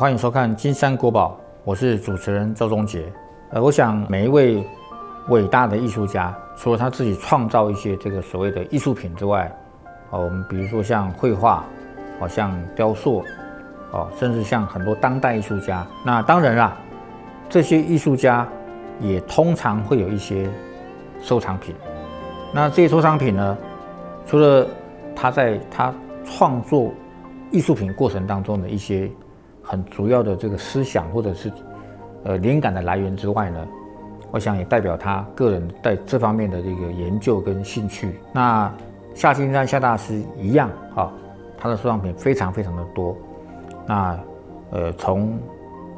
欢迎收看《金山国宝》，我是主持人周忠杰。呃，我想每一位伟大的艺术家，除了他自己创造一些这个所谓的艺术品之外，哦，我们比如说像绘画，好像雕塑，哦，甚至像很多当代艺术家。那当然啦，这些艺术家也通常会有一些收藏品。那这些收藏品呢，除了他在他创作艺术品过程当中的一些很主要的这个思想或者是呃灵感的来源之外呢，我想也代表他个人在这方面的这个研究跟兴趣。那夏金山夏大师一样啊，他的收藏品非常非常的多。那呃从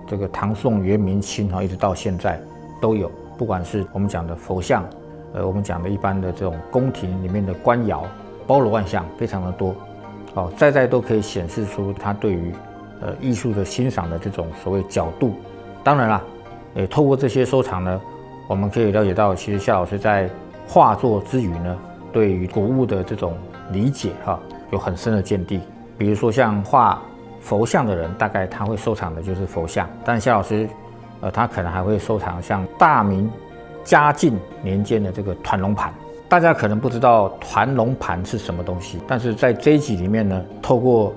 这个唐宋元明清啊一直到现在都有，不管是我们讲的佛像，呃我们讲的一般的这种宫廷里面的官窑，包罗万象，非常的多。哦，在在都可以显示出他对于。呃，艺术的欣赏的这种所谓角度，当然啦，也透过这些收藏呢，我们可以了解到，其实夏老师在画作之余呢，对于古物的这种理解哈，有很深的见地。比如说像画佛像的人，大概他会收藏的就是佛像，但夏老师，呃，他可能还会收藏像大明嘉靖年间的这个团龙盘。大家可能不知道团龙盘是什么东西，但是在这一集里面呢，透过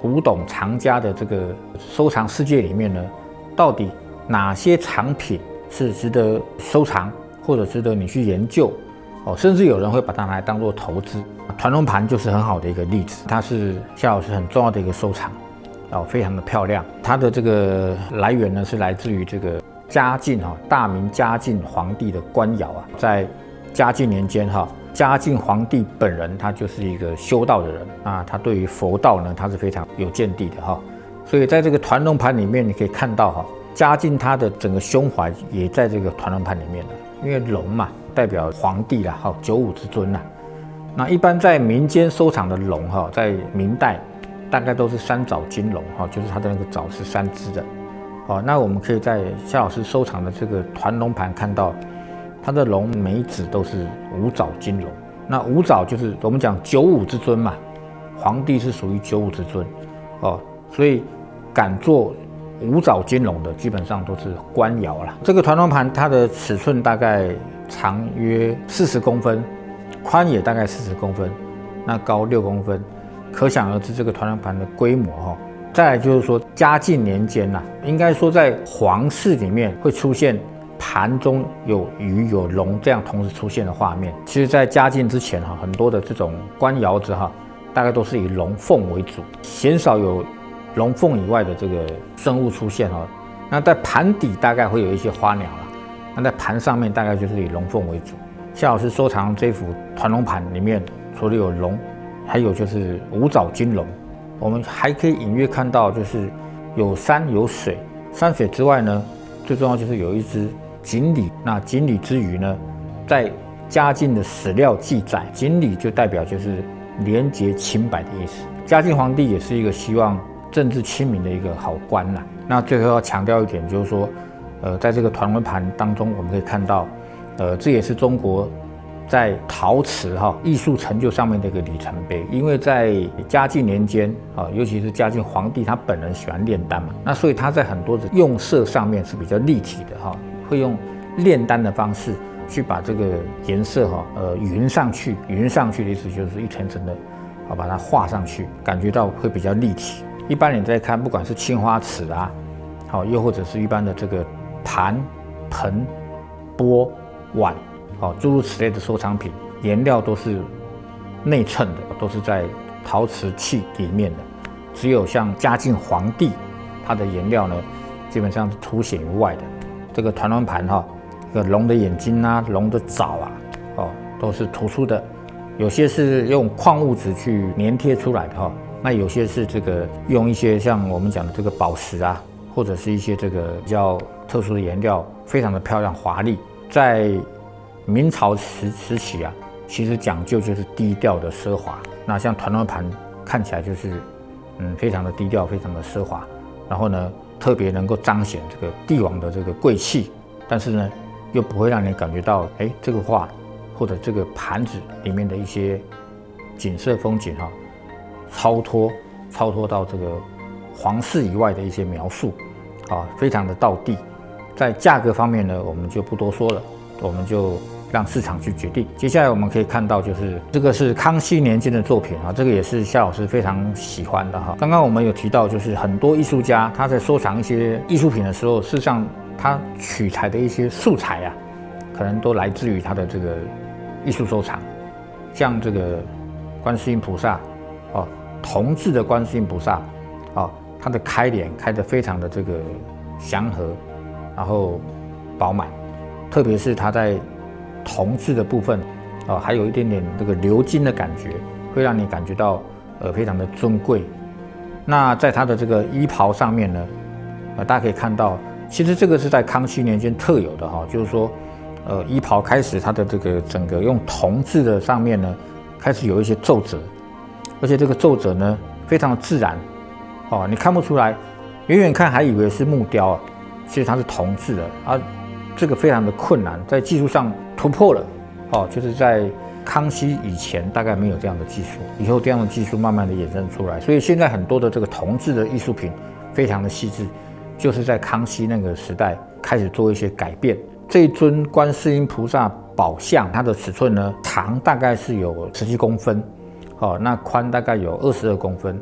古董藏家的这个收藏世界里面呢，到底哪些藏品是值得收藏或者值得你去研究？哦，甚至有人会把它来当做投资。团龙盘就是很好的一个例子，它是夏老师很重要的一个收藏，哦，非常的漂亮。它的这个来源呢是来自于这个嘉靖哈，大明嘉靖皇帝的官窑啊，在嘉靖年间哈。嘉靖皇帝本人，他就是一个修道的人啊，他对于佛道呢，他是非常有见地的哈。所以在这个团龙盘里面，你可以看到哈，嘉靖他的整个胸怀也在这个团龙盘里面了。因为龙嘛，代表皇帝啦，哈，九五之尊呐。那一般在民间收藏的龙哈，在明代大概都是三爪金龙哈，就是它的那个爪是三只的。哦，那我们可以在夏老师收藏的这个团龙盘看到。它的龙每只都是五爪金龙，那五爪就是我们讲九五之尊嘛，皇帝是属于九五之尊，哦，所以敢做五爪金龙的基本上都是官窑了。这个团龙盘它的尺寸大概长约四十公分，宽也大概四十公分，那高六公分，可想而知这个团龙盘的规模哈。再来就是说嘉靖年间呐，应该说在皇室里面会出现。盘中有鱼有龙这样同时出现的画面，其实，在嘉靖之前哈，很多的这种官窑子哈，大概都是以龙凤为主，鲜少有龙凤以外的这个生物出现哈。那在盘底大概会有一些花鸟了，那在盘上面大概就是以龙凤为主。夏老师收藏这幅团龙盘里面，除了有龙，还有就是五爪金龙。我们还可以隐约看到，就是有山有水，山水之外呢，最重要就是有一只。锦鲤，那锦鲤之余呢，在嘉靖的史料记载，锦鲤就代表就是廉洁清白的意思。嘉靖皇帝也是一个希望政治清明的一个好官呐。那最后要强调一点，就是说，呃，在这个团纹盘当中，我们可以看到，呃，这也是中国在陶瓷哈艺术成就上面的一个里程碑。因为在嘉靖年间啊，尤其是嘉靖皇帝他本人喜欢炼丹嘛，那所以他在很多的用色上面是比较立体的哈。会用炼丹的方式去把这个颜色哈呃匀上去，匀上去的意思就是一层层的啊把它画上去，感觉到会比较立体。一般你在看，不管是青花瓷啊，好，又或者是一般的这个盘、盆、钵、碗，好，诸如此类的收藏品，颜料都是内衬的，都是在陶瓷器里面的。只有像嘉靖皇帝，它的颜料呢，基本上是凸显于外的。这个团龙盘哈，这个龙的眼睛啊，龙的爪啊，哦，都是突出的。有些是用矿物质去粘贴出来的哈，那有些是这个用一些像我们讲的这个宝石啊，或者是一些这个比较特殊的颜料，非常的漂亮华丽。在明朝时时期啊，其实讲究就是低调的奢华。那像团龙盘看起来就是嗯，非常的低调，非常的奢华。然后呢？特别能够彰显这个帝王的这个贵气，但是呢，又不会让你感觉到，哎，这个画或者这个盘子里面的一些景色风景哈，超脱超脱到这个皇室以外的一些描述，啊，非常的道地。在价格方面呢，我们就不多说了，我们就让市场去决定。接下来我们可以看到，就是这个是康熙年间的作品啊，这个也是夏老师非常喜欢的哈。刚刚我们有提到，就是很多艺术家他在收藏一些艺术品的时候，事实上他取材的一些素材啊，可能都来自于他的这个艺术收藏，像这个观世音菩萨，哦，铜制的观世音菩萨，哦，它的开脸开得非常的这个祥和。然后饱满，特别是它在铜质的部分，啊，还有一点点这个鎏金的感觉，会让你感觉到呃非常的尊贵。那在它的这个衣袍上面呢，呃，大家可以看到，其实这个是在康熙年间特有的哈，就是说，呃，衣袍开始它的这个整个用铜制的上面呢，开始有一些皱褶，而且这个皱褶呢非常自然，哦，你看不出来，远远看还以为是木雕啊。其实它是铜制的，啊这个非常的困难，在技术上突破了，哦，就是在康熙以前大概没有这样的技术，以后这样的技术慢慢的衍生出来，所以现在很多的这个铜制的艺术品非常的细致，就是在康熙那个时代开始做一些改变。这尊观世音菩萨宝像，它的尺寸呢，长大概是有十七公分，哦，那宽大概有二十二公分，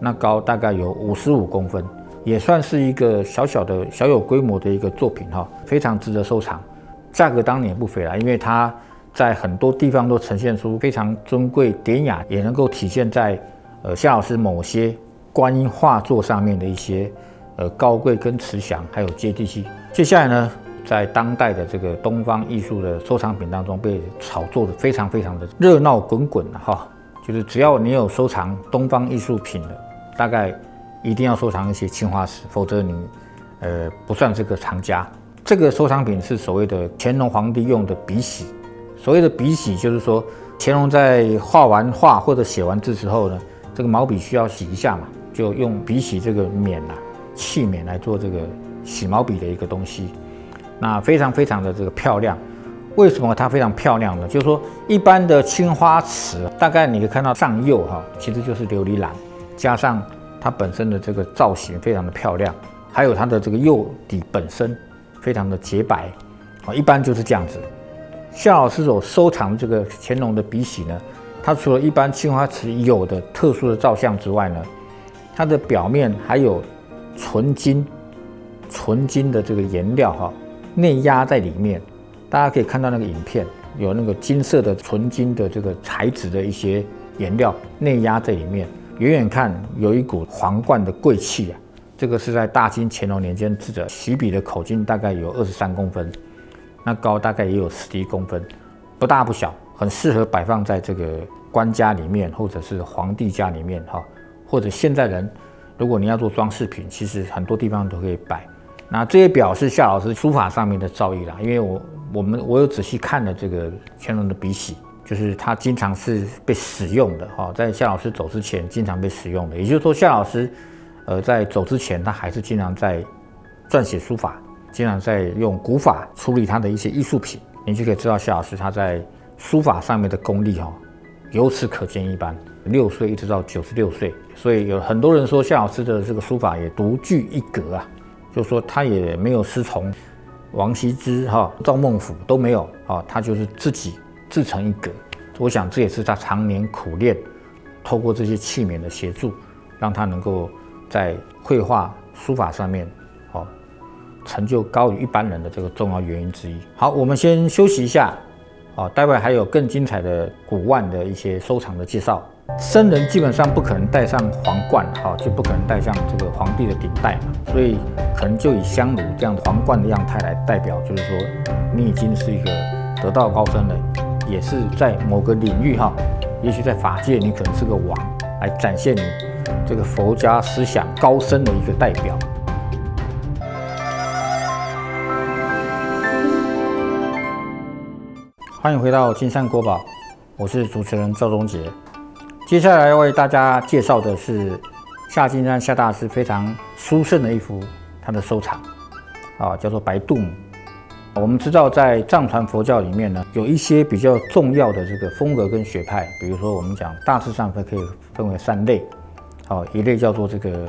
那高大概有五十五公分。也算是一个小小的、小有规模的一个作品哈，非常值得收藏，价格当然也不菲啦，因为它在很多地方都呈现出非常尊贵典雅，也能够体现在呃夏老师某些观音画作上面的一些呃高贵跟慈祥，还有接地气。接下来呢，在当代的这个东方艺术的收藏品当中，被炒作的非常非常的热闹滚滚哈，就是只要你有收藏东方艺术品的，大概。一定要收藏一些青花瓷，否则你，呃，不算这个藏家。这个收藏品是所谓的乾隆皇帝用的笔洗。所谓的笔洗，就是说乾隆在画完画或者写完字之后呢，这个毛笔需要洗一下嘛，就用笔洗这个皿啊器皿来做这个洗毛笔的一个东西。那非常非常的这个漂亮。为什么它非常漂亮呢？就是说一般的青花瓷，大概你可以看到上釉哈，其实就是琉璃蓝加上。它本身的这个造型非常的漂亮，还有它的这个釉底本身非常的洁白，啊，一般就是这样子。夏老师所收藏这个乾隆的笔洗呢，它除了一般青花瓷有的特殊的造像之外呢，它的表面还有纯金，纯金的这个颜料哈，内压在里面。大家可以看到那个影片，有那个金色的纯金的这个材质的一些颜料内压在里面。远远看有一股皇冠的贵气啊！这个是在大清乾隆年间制的，洗笔的口径大概有二十三公分，那高大概也有十一公分，不大不小，很适合摆放在这个官家里面，或者是皇帝家里面哈，或者现在人，如果你要做装饰品，其实很多地方都可以摆。那这些表是夏老师书法上面的造诣啦，因为我我们我有仔细看了这个乾隆的笔洗。就是它经常是被使用的哈，在夏老师走之前经常被使用的，也就是说夏老师，呃，在走之前他还是经常在撰写书法，经常在用古法处理他的一些艺术品，你就可以知道夏老师他在书法上面的功力哈，由此可见一斑。六岁一直到九十六岁，所以有很多人说夏老师的这个书法也独具一格啊，就说他也没有师从王羲之哈、赵孟俯都没有啊，他就是自己。自成一格，我想这也是他常年苦练，透过这些器皿的协助，让他能够在绘画书法上面，哦，成就高于一般人的这个重要原因之一。好，我们先休息一下，哦，待会还有更精彩的古玩的一些收藏的介绍。僧人基本上不可能戴上皇冠，哈，就不可能戴上这个皇帝的顶戴嘛，所以可能就以香炉这样皇冠的样态来代表，就是说你已经是一个得道高僧了。也是在某个领域哈，也许在法界你可能是个王，来展现你这个佛家思想高深的一个代表。欢迎回到金山国宝，我是主持人赵忠杰。接下来要为大家介绍的是夏金山夏大师非常殊胜的一幅他的收藏，啊，叫做白度母。我们知道，在藏传佛教里面呢，有一些比较重要的这个风格跟学派，比如说我们讲大致上分可以分为三类，好，一类叫做这个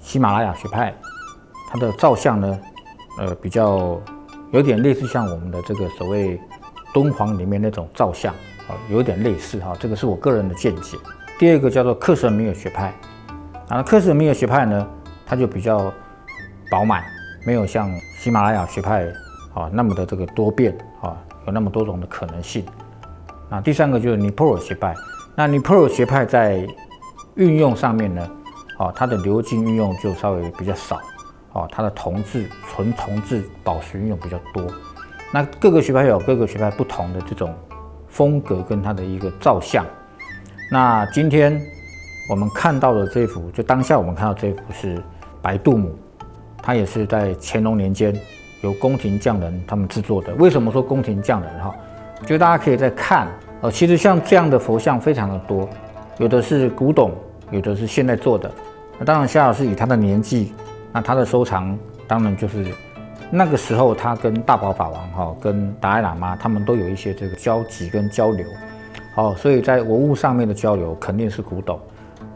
喜马拉雅学派，它的造像呢，呃，比较有点类似像我们的这个所谓敦煌里面那种造像啊，有点类似哈。这个是我个人的见解。第二个叫做克什米尔学派，啊，克什米尔学派呢，它就比较饱满，没有像喜马拉雅学派啊那么的这个多变啊，有那么多种的可能性。啊，第三个就是尼泊尔学派，那尼泊尔学派在运用上面呢，哦，它的鎏金运用就稍微比较少，哦，它的铜质纯铜质宝石运用比较多。那各个学派有各个学派不同的这种风格跟它的一个造像。那今天我们看到的这幅，就当下我们看到这幅是白度母，它也是在乾隆年间由宫廷匠人他们制作的。为什么说宫廷匠人哈？就大家可以在看，呃，其实像这样的佛像非常的多，有的是古董。有的是现在做的，那当然夏老师以他的年纪，那他的收藏当然就是那个时候他跟大宝法王哈，跟达赖喇嘛他们都有一些这个交集跟交流，好，所以在文物上面的交流肯定是古董。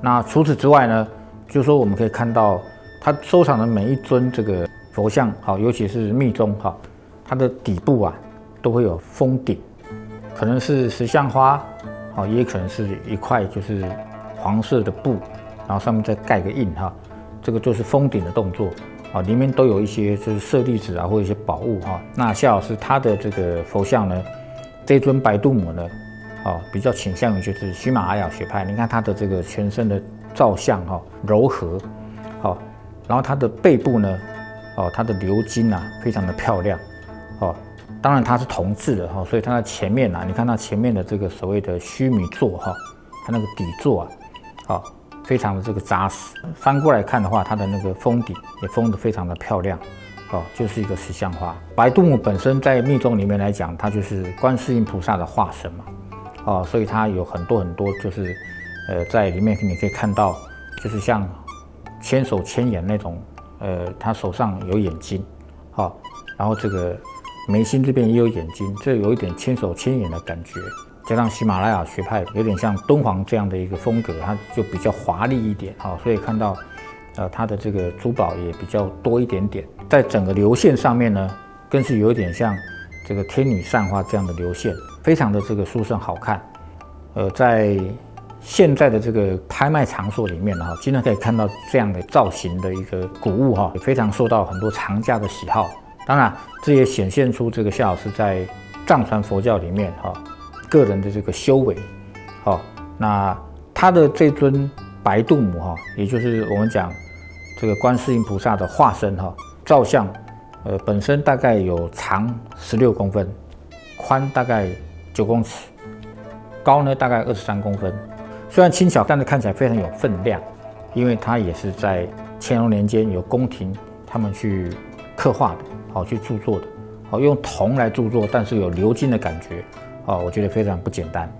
那除此之外呢，就是说我们可以看到他收藏的每一尊这个佛像，好，尤其是密宗哈，它的底部啊都会有封顶，可能是石像花，好，也可能是一块就是。黄色的布，然后上面再盖个印哈，这个就是封顶的动作啊，里面都有一些就是舍利子啊或一些宝物哈。那夏老师他的这个佛像呢，这尊白度母呢，啊比较倾向于就是喜马拉雅学派。你看他的这个全身的造像哈，柔和，好，然后他的背部呢，哦，它的鎏金啊非常的漂亮，哦，当然它是铜制的哈，所以它的前面啊，你看它前面的这个所谓的须弥座哈，它那个底座啊。好，非常的这个扎实。翻过来看的话，它的那个封底也封得非常的漂亮。哦，就是一个石像花。白度母本身在密宗里面来讲，它就是观世音菩萨的化身嘛。哦，所以它有很多很多，就是呃，在里面你可以看到，就是像千手千眼那种，呃，他手上有眼睛，好，然后这个眉心这边也有眼睛，这有一点千手千眼的感觉。加上喜马拉雅学派有点像敦煌这样的一个风格，它就比较华丽一点啊，所以看到，呃，它的这个珠宝也比较多一点点。在整个流线上面呢，更是有点像这个天女散花这样的流线，非常的这个殊胜好看。呃，在现在的这个拍卖场所里面哈，经常可以看到这样的造型的一个古物哈，也非常受到很多藏家的喜好。当然，这也显现出这个夏老师在藏传佛教里面哈。个人的这个修为，好，那他的这尊白度母哈，也就是我们讲这个观世音菩萨的化身哈，造像，呃，本身大概有长十六公分，宽大概九公尺，高呢大概二十三公分。虽然轻巧，但是看起来非常有分量，因为它也是在乾隆年间由宫廷他们去刻画的，好去铸作的，好用铜来铸作，但是有鎏金的感觉。哦，我觉得非常不简单。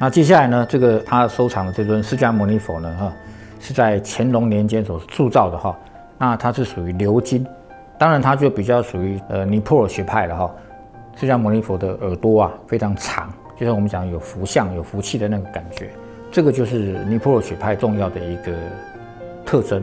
那接下来呢，这个他收藏的这尊释迦牟尼佛呢，哈，是在乾隆年间所铸造的哈。那它是属于鎏金，当然它就比较属于呃尼泊尔学派的哈。释迦牟尼佛的耳朵啊非常长，就像我们讲有福相、有福气的那个感觉，这个就是尼泊尔学派重要的一个特征。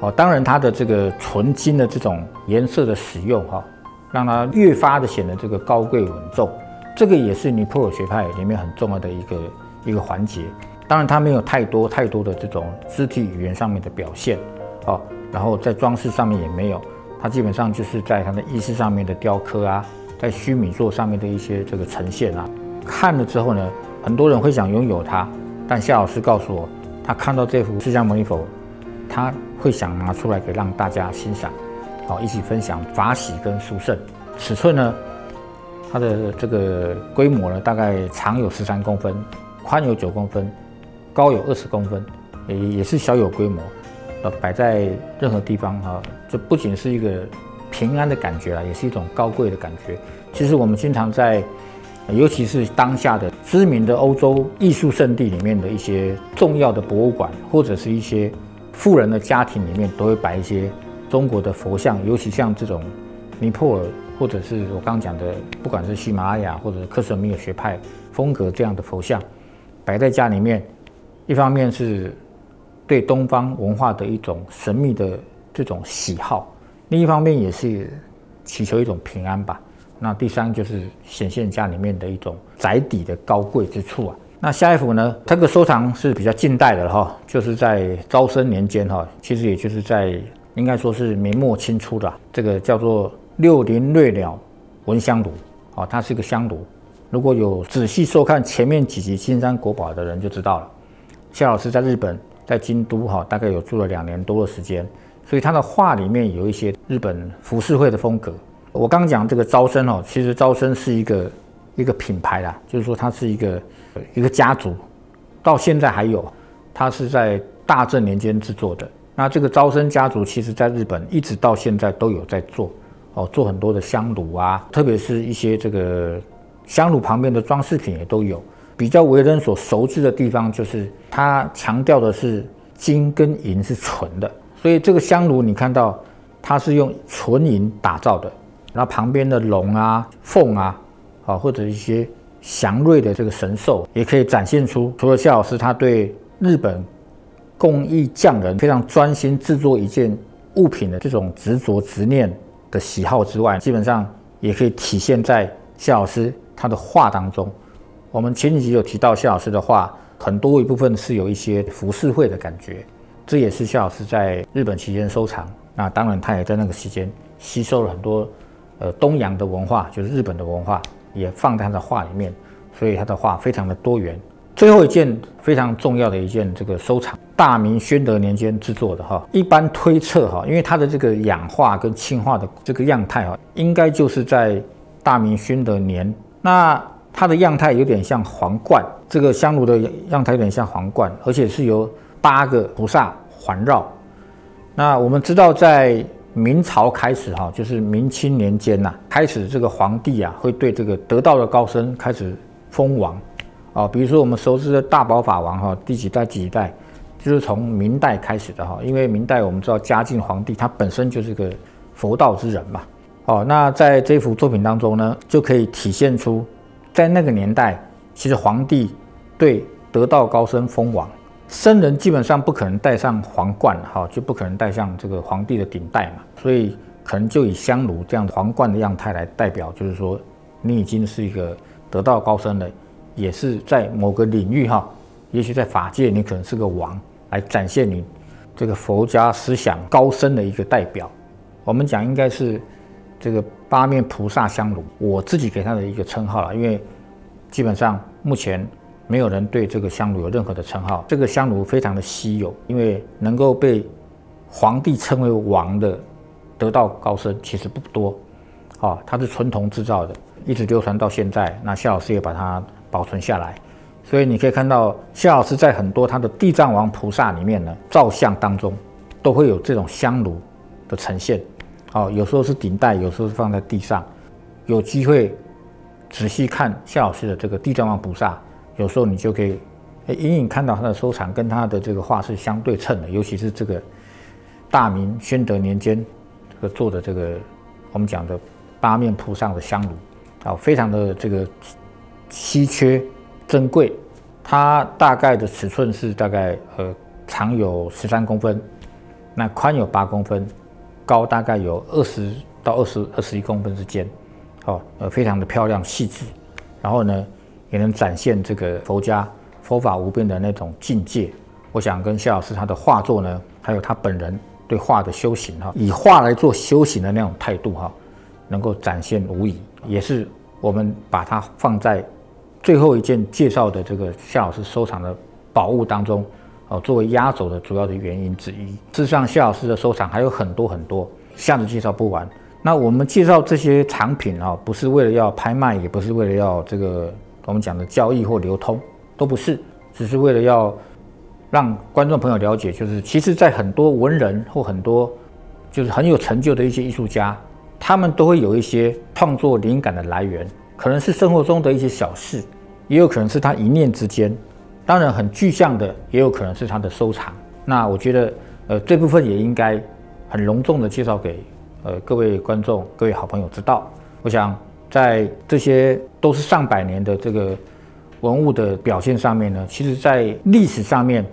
哦，当然它的这个纯金的这种颜色的使用哈，让它越发的显得这个高贵稳重。这个也是尼泊尔学派里面很重要的一个一个环节，当然它没有太多太多的这种肢体语言上面的表现，哦，然后在装饰上面也没有，它基本上就是在它的意识上面的雕刻啊，在须弥座上面的一些这个呈现啊，看了之后呢，很多人会想拥有它，但夏老师告诉我，他看到这幅释迦牟尼佛，他会想拿出来给让大家欣赏，好，一起分享法喜跟殊胜，尺寸呢？它的这个规模呢，大概长有十三公分，宽有九公分，高有二十公分，也也是小有规模，呃，摆在任何地方哈，这不仅是一个平安的感觉啊，也是一种高贵的感觉。其实我们经常在，尤其是当下的知名的欧洲艺术圣地里面的一些重要的博物馆，或者是一些富人的家庭里面，都会摆一些中国的佛像，尤其像这种尼泊尔。或者是我刚刚讲的，不管是喜马拉雅或者克什米尔学派风格这样的佛像，摆在家里面，一方面是对东方文化的一种神秘的这种喜好，另一方面也是祈求一种平安吧。那第三就是显现家里面的一种宅邸的高贵之处啊。那下一幅呢，这个收藏是比较近代的哈，就是在昭生年间哈，其实也就是在应该说是明末清初的这个叫做六林瑞鸟文香炉啊，它是一个香炉。如果有仔细收看前面几集《金山国宝》的人就知道了，夏老师在日本在京都哈，大概有住了两年多的时间，所以他的画里面有一些日本浮世绘的风格。我刚讲这个招生哦，其实招生是一个一个品牌啦，就是说它是一个一个家族，到现在还有，它是在大正年间制作的。那这个招生家族其实在日本一直到现在都有在做哦，做很多的香炉啊，特别是一些这个香炉旁边的装饰品也都有。比较为人所熟知的地方就是它强调的是金跟银是纯的，所以这个香炉你看到它是用纯银打造的。然后旁边的龙啊、凤啊，啊或者一些祥瑞的这个神兽，也可以展现出除了谢老师他对日本工艺匠人非常专心制作一件物品的这种执着执念的喜好之外，基本上也可以体现在谢老师他的画当中。我们前几集有提到谢老师的画，很多一部分是有一些浮世绘的感觉，这也是谢老师在日本期间收藏。那当然，他也在那个期间吸收了很多。呃，东洋的文化就是日本的文化，也放在他的画里面，所以他的画非常的多元。最后一件非常重要的一件这个收藏，大明宣德年间制作的哈，一般推测哈，因为它的这个氧化跟氢化的这个样态哈，应该就是在大明宣德年。那它的样态有点像皇冠，这个香炉的样态有点像皇冠，而且是由八个菩萨环绕。那我们知道在。明朝开始哈，就是明清年间呐，开始这个皇帝啊会对这个得道的高僧开始封王，哦，比如说我们熟知的大宝法王哈，第几代几代，就是从明代开始的哈，因为明代我们知道嘉靖皇帝他本身就是个佛道之人嘛，哦，那在这幅作品当中呢，就可以体现出在那个年代，其实皇帝对得道高僧封王。僧人基本上不可能戴上皇冠，哈，就不可能戴上这个皇帝的顶戴嘛，所以可能就以香炉这样皇冠的样态来代表，就是说你已经是一个得道高僧了，也是在某个领域哈，也许在法界你可能是个王，来展现你这个佛家思想高深的一个代表。我们讲应该是这个八面菩萨香炉，我自己给他的一个称号了，因为基本上目前。没有人对这个香炉有任何的称号。这个香炉非常的稀有，因为能够被皇帝称为王的得道高僧其实不多。哦，它是纯铜制造的，一直流传到现在。那夏老师也把它保存下来，所以你可以看到夏老师在很多他的地藏王菩萨里面呢，造像当中都会有这种香炉的呈现。哦，有时候是顶戴，有时候是放在地上。有机会仔细看夏老师的这个地藏王菩萨。有时候你就可以，隐隐看到他的收藏跟他的这个画是相对称的，尤其是这个大明宣德年间这个做的这个我们讲的八面菩萨的香炉啊，非常的这个稀缺珍贵。它大概的尺寸是大概呃长有十三公分，那宽有八公分，高大概有二十到二十二十一公分之间，哦，呃，非常的漂亮细致。然后呢？也能展现这个佛家佛法无边的那种境界。我想跟谢老师他的画作呢，还有他本人对画的修行哈，以画来做修行的那种态度哈，能够展现无疑，也是我们把它放在最后一件介绍的这个夏老师收藏的宝物当中哦，作为压轴的主要的原因之一。事实上，夏老师的收藏还有很多很多，下次介绍不完。那我们介绍这些藏品啊，不是为了要拍卖，也不是为了要这个。我们讲的交易或流通都不是，只是为了要让观众朋友了解，就是其实，在很多文人或很多就是很有成就的一些艺术家，他们都会有一些创作灵感的来源，可能是生活中的一些小事，也有可能是他一念之间，当然很具象的，也有可能是他的收藏。那我觉得，呃，这部分也应该很隆重的介绍给呃各位观众、各位好朋友知道。我想。在这些都是上百年的这个文物的表现上面呢，其实，在历史上面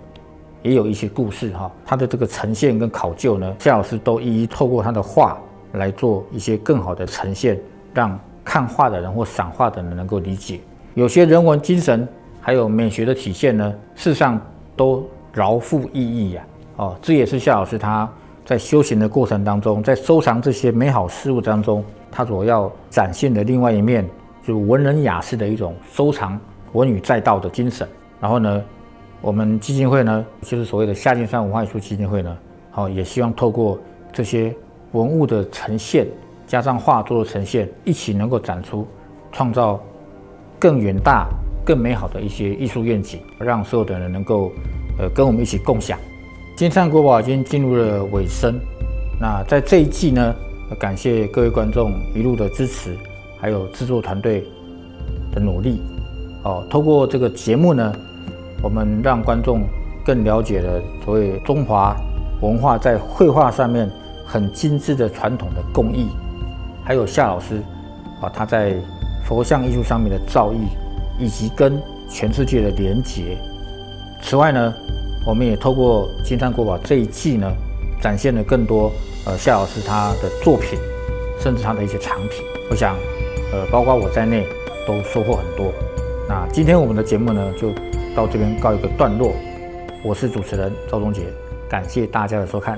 也有一些故事哈。他的这个呈现跟考究呢，夏老师都一一透过他的画来做一些更好的呈现，让看画的人或赏画的人能够理解。有些人文精神还有美学的体现呢，事实上都饶富意义呀。哦，这也是夏老师他在修行的过程当中，在收藏这些美好事物当中，他所要展现的另外一面，就文人雅士的一种收藏文与载道的精神。然后呢，我们基金会呢，就是所谓的夏金山文化艺术基金会呢，好，也希望透过这些文物的呈现，加上画作的呈现，一起能够展出，创造更远大、更美好的一些艺术愿景，让所有的人能够呃跟我们一起共享。金山国宝已经进入了尾声，那在这一季呢，感谢各位观众一路的支持，还有制作团队的努力。哦，透过这个节目呢，我们让观众更了解了所谓中华文化在绘画上面很精致的传统的工艺，还有夏老师啊他在佛像艺术上面的造诣，以及跟全世界的连结。此外呢。我们也透过《金山国宝》这一季呢，展现了更多呃夏老师他的作品，甚至他的一些藏品。我想，呃，包括我在内都收获很多。那今天我们的节目呢，就到这边告一个段落。我是主持人赵忠杰，感谢大家的收看。